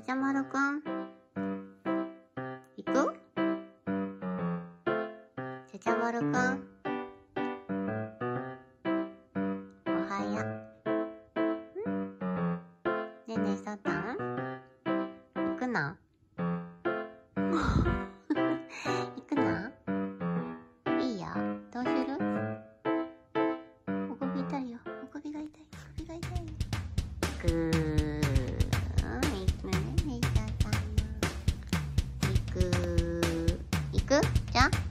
ちゃちゃまるくん。行く？ちゃちゃまるくん。おはやんねえねえそうたん？行くの？行くの？いいよ。どうする？お首痛いよ。お首が痛い。お首が痛い。よぐ 시작